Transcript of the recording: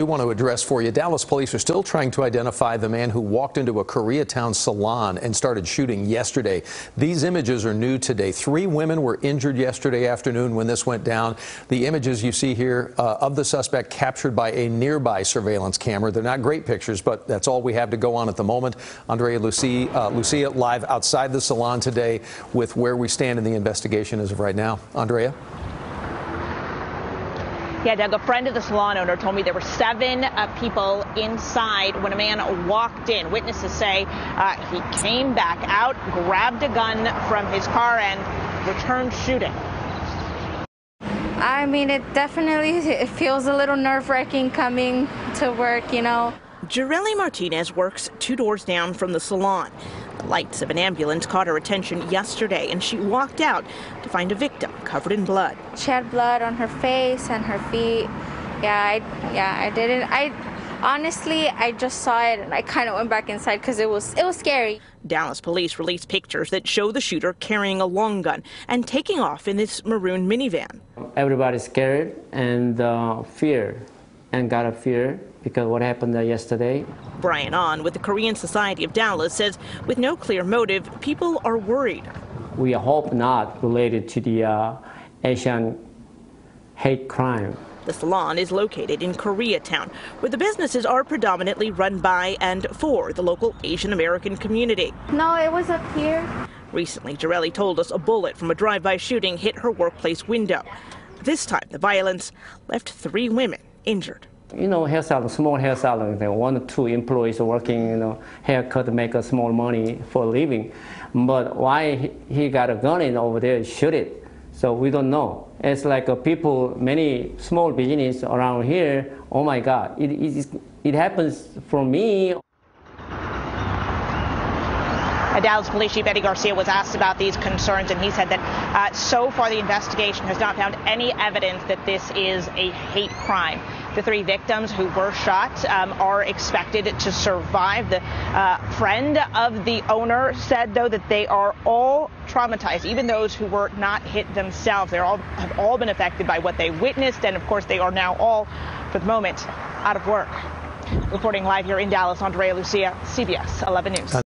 We want to address for you. Dallas police are still trying to identify the man who walked into a Koreatown salon and started shooting yesterday. These images are new today. Three women were injured yesterday afternoon when this went down. The images you see here uh, of the suspect captured by a nearby surveillance camera. They're not great pictures, but that's all we have to go on at the moment. Andrea Lucia, uh, Lucia live outside the salon today with where we stand in the investigation as of right now. Andrea? Yeah, Doug, a friend of the salon owner told me there were seven uh, people inside when a man walked in. Witnesses say uh, he came back out, grabbed a gun from his car, and returned shooting. I mean, it definitely it feels a little nerve-wracking coming to work, you know. Jareli Martinez works two doors down from the salon. The lights of an ambulance caught her attention yesterday, and she walked out to find a victim covered in blood. She had blood on her face and her feet. Yeah, I, yeah, I didn't. I honestly, I just saw it and I kind of went back inside because it was it was scary. Dallas police released pictures that show the shooter carrying a long gun and taking off in this maroon minivan. Everybody's scared and uh, fear and got a fear because what happened yesterday. Brian On with the Korean Society of Dallas says with no clear motive, people are worried. We hope not related to the uh, Asian hate crime. The salon is located in Koreatown, where the businesses are predominantly run by and for the local Asian American community. No, it was up here. Recently, Jarelli told us a bullet from a drive-by shooting hit her workplace window. This time, the violence left three women injured. You know, hair salon, small hair salon, one or two employees working, you know, haircut, make a small money for living. But why he got a gun in over there, shoot it. So we don't know. It's like uh, people, many small business around here, oh my God, it, it, it happens for me. Dallas Police Chief Eddie Garcia was asked about these concerns, and he said that uh, so far the investigation has not found any evidence that this is a hate crime. The three victims who were shot um, are expected to survive. The uh, friend of the owner said, though, that they are all traumatized, even those who were not hit themselves. They all have all been affected by what they witnessed, and of course, they are now all, for the moment, out of work. Reporting live here in Dallas, Andrea Lucia, CBS 11 News.